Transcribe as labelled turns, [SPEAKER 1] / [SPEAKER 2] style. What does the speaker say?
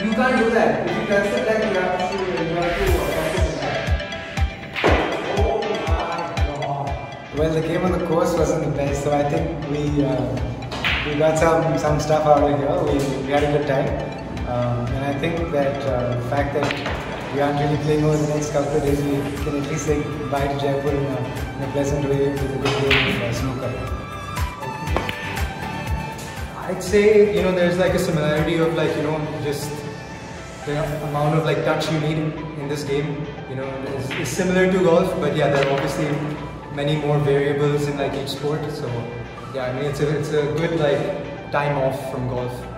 [SPEAKER 1] You can't do that. If you that, you have to that.
[SPEAKER 2] Well, the game on the course wasn't the best, so I think we uh, we got some some stuff out of here. We, we had a good time, um, and I think that uh, the fact that we aren't really playing over the next couple of days, we can at least say bye to Jaipur in a, in a pleasant way with a good game of snooker.
[SPEAKER 3] I'd say you know there's like a similarity of like you know just the amount of like touch you need in this game. You know, it's, it's similar to golf, but yeah, there are obviously many more variables in like each sport. So yeah, I mean it's a it's a good like time off from golf.